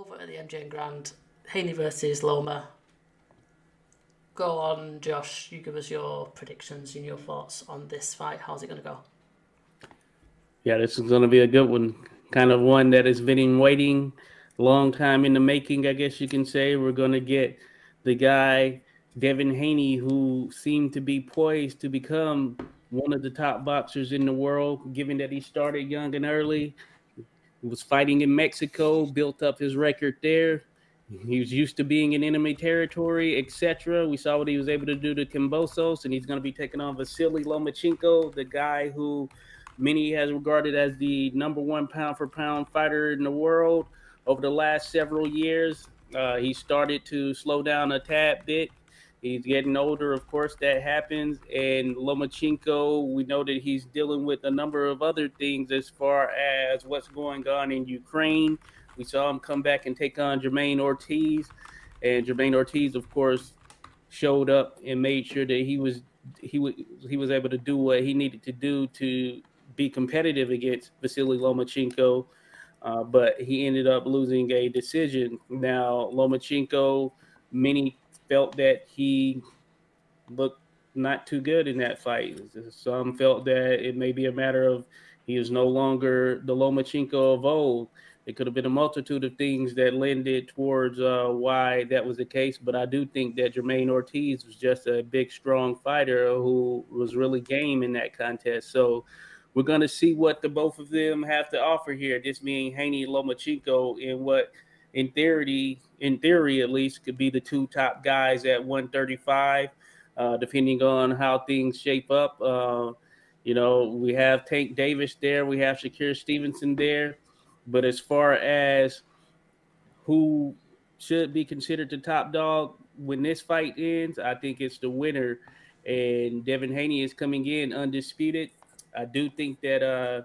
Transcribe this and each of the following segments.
over at the MGM Grand, Haney versus Loma. Go on, Josh. You give us your predictions and your thoughts on this fight. How's it going to go? Yeah, this is going to be a good one. Kind of one that has been in waiting long time in the making, I guess you can say. We're going to get the guy, Devin Haney, who seemed to be poised to become one of the top boxers in the world, given that he started young and early. He was fighting in Mexico, built up his record there. He was used to being in enemy territory, etc. We saw what he was able to do to Kambosos, and he's going to be taking on Vasily Lomachenko, the guy who many has regarded as the number one pound for pound fighter in the world over the last several years. Uh, he started to slow down a tad bit. He's getting older, of course, that happens. And Lomachenko, we know that he's dealing with a number of other things as far as what's going on in Ukraine. We saw him come back and take on Jamaine Ortiz. And Jamaine Ortiz, of course, showed up and made sure that he was he was he was able to do what he needed to do to be competitive against Vasily Lomachenko. Uh, but he ended up losing a decision. Now Lomachenko, many felt that he looked not too good in that fight. Some felt that it may be a matter of he is no longer the Lomachenko of old. It could have been a multitude of things that lended towards uh, why that was the case. But I do think that Jamaine Ortiz was just a big, strong fighter who was really game in that contest. So we're going to see what the both of them have to offer here. This being Haney and Lomachenko in what – in theory, in theory at least, could be the two top guys at 135, uh, depending on how things shape up. Uh, you know, we have Tank Davis there, we have Shakur Stevenson there, but as far as who should be considered the top dog when this fight ends, I think it's the winner. And Devin Haney is coming in undisputed. I do think that uh,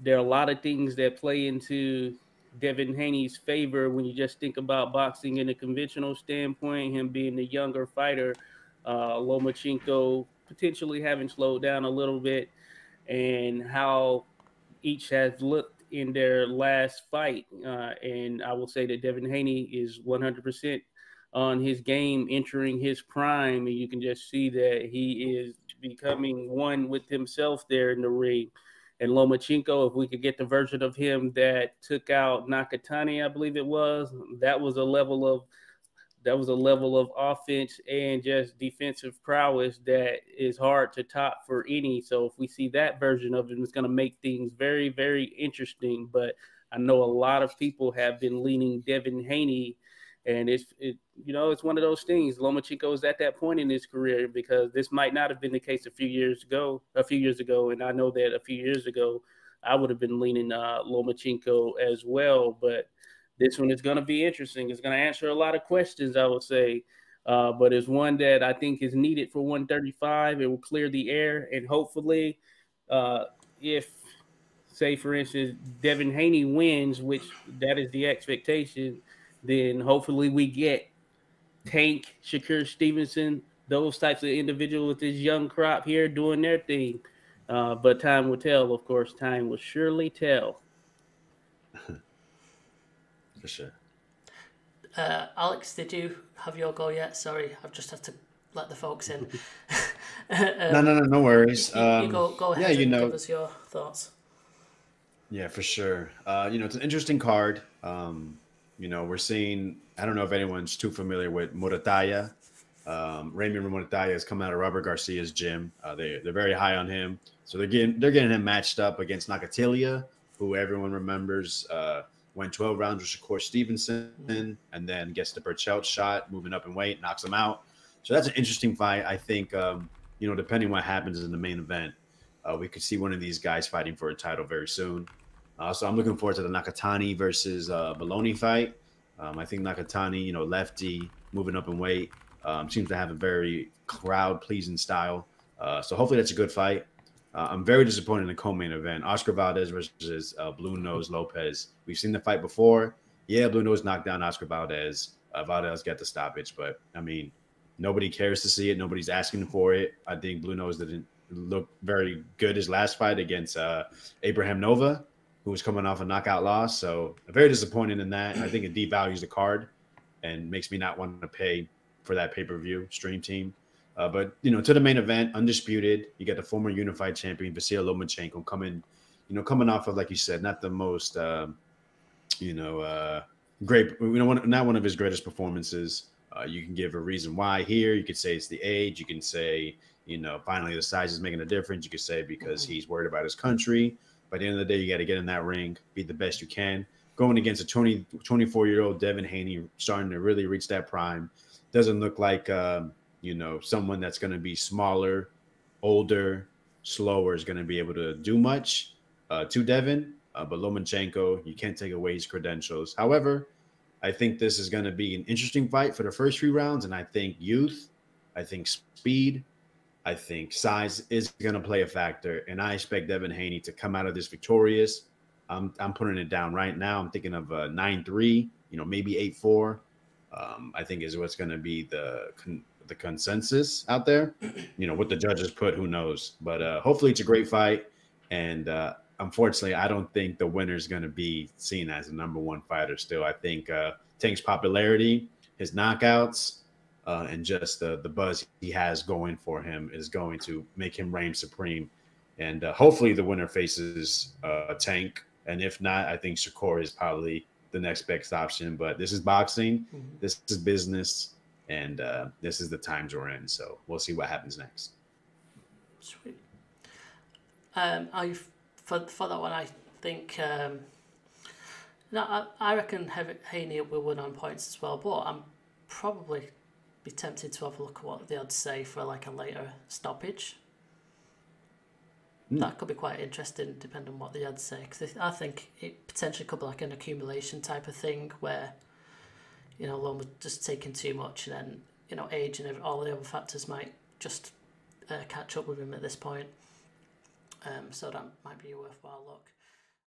there are a lot of things that play into Devin Haney's favor when you just think about boxing in a conventional standpoint, him being the younger fighter, uh, Lomachenko potentially having slowed down a little bit, and how each has looked in their last fight. Uh, and I will say that Devin Haney is 100% on his game entering his prime, and you can just see that he is becoming one with himself there in the ring and Lomachenko, if we could get the version of him that took out Nakatani, I believe it was, that was a level of that was a level of offense and just defensive prowess that is hard to top for any. So if we see that version of him, it's going to make things very, very interesting. But I know a lot of people have been leaning Devin Haney and it's it, you know it's one of those things. Lomachenko is at that point in his career because this might not have been the case a few years ago. A few years ago, and I know that a few years ago I would have been leaning uh, Lomachenko as well. But this one is going to be interesting. It's going to answer a lot of questions, I would say. Uh, but it's one that I think is needed for 135. It will clear the air, and hopefully, uh, if say for instance Devin Haney wins, which that is the expectation then hopefully we get Tank, Shakur Stevenson, those types of individuals with this young crop here doing their thing. Uh, but time will tell, of course. Time will surely tell. For sure. Uh, Alex, did you have your goal yet? Sorry, I've just had to let the folks in. um, no, no, no, no worries. You, um, you go, go ahead. Yeah, you know, give us your thoughts. Yeah, for sure. Uh, you know, it's an interesting card. Um, you know, we're seeing, I don't know if anyone's too familiar with Muratalla. Um, Raymond Muratalla is coming out of Robert Garcia's gym. Uh, they, they're very high on him. So they're getting, they're getting him matched up against Nakathila, who everyone remembers uh, went 12 rounds with Shakur Stevenson and then gets the Berchelt shot, moving up in weight, knocks him out. So that's an interesting fight. I think, um, you know, depending what happens in the main event, uh, we could see one of these guys fighting for a title very soon. Uh, so I'm looking forward to the Nakatani versus uh, Moloney fight. Um, I think Nakatani, you know, lefty, moving up in weight, um, seems to have a very crowd pleasing style. Uh, so hopefully that's a good fight. Uh, I'm very disappointed in the co-main event: Oscar Valdez versus uh, Blue Nose Lopez. We've seen the fight before. Yeah, Blue Nose knocked down Oscar Valdez. Uh, Valdez got the stoppage, but I mean, nobody cares to see it. Nobody's asking for it. I think Blue Nose didn't look very good his last fight against uh, Abraham Nova. Who was coming off a knockout loss. So very disappointed in that. I think it devalues the card and makes me not want to pay for that pay per view stream team. Uh, but you know, to the main event, undisputed. You got the former unified champion Vasyl Lomachenko coming, you know, coming off of like you said, not the most, uh, you know, uh, great. You know, one, not one of his greatest performances. Uh, you can give a reason why here. You could say it's the age. You can say, you know, finally the size is making a difference. You could say because he's worried about his country. By the end of the day, you got to get in that ring, be the best you can. Going against a 20, 24 year old Devin Haney, starting to really reach that prime. Doesn't look like, um, you know, someone that's going to be smaller, older, slower is going to be able to do much uh, to Devin. Uh, but Lomachenko, you can't take away his credentials. However, I think this is going to be an interesting fight for the first three rounds. And I think youth, I think speed, I think size is going to play a factor, and I expect Devin Haney to come out of this victorious. I'm I'm putting it down right now. I'm thinking of a nine three, you know, maybe eight four. Um, I think is what's going to be the con- the consensus out there. You know, what the judges put, who knows? But uh, hopefully, it's a great fight. And uh, unfortunately, I don't think the winner is going to be seen as a number one fighter. Still, I think uh, Tank's popularity, his knockouts, uh, and just the the buzz he has going for him is going to make him reign supreme. And uh, hopefully, the winner faces uh, Tank. And if not, I think Shakur is probably the next best option. But this is boxing, mm-hmm. this is business, and uh, this is the times we're in. So we'll see what happens next. Sweet. Um, I for for that one, I think. Um, no, I, I reckon Haney will win on points as well, but I'm probably be tempted to have a look at what the odds say for like a later stoppage. Mm. That could be quite interesting, depending on what the odds say. Because I think it potentially could be like an accumulation type of thing where, you know, Loma just taking too much, and then you know, age and all the other factors might just uh, catch up with him at this point. Um, so that might be a worthwhile look.